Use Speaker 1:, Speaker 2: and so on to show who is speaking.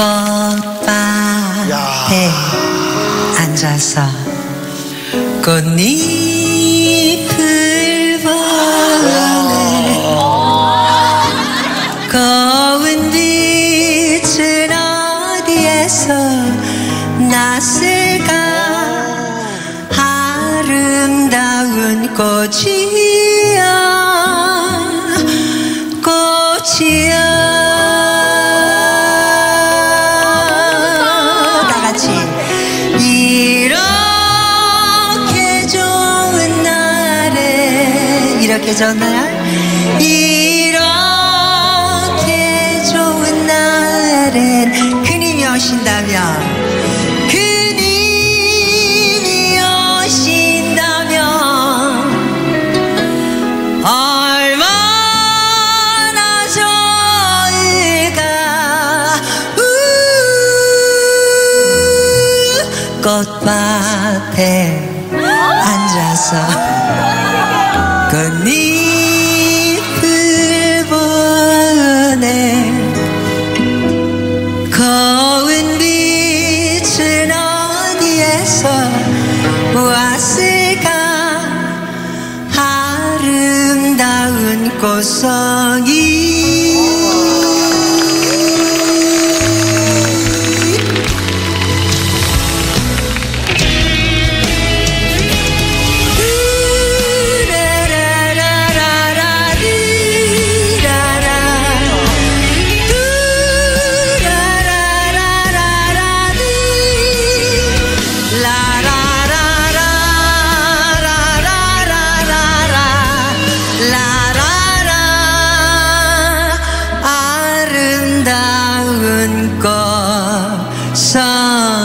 Speaker 1: 꽃밭에 앉아서 꽃잎을 보네. 거운 빛은 어디에서 났을까? 아름다운 꽃이 이렇게 좋은 날 이렇게 좋은 날엔 그님이 오신다면 꽃밭에 앉아서 꽃잎을 보네 거운 빛은 어디에서 왔을까? 아름다운 꽃송이 sun.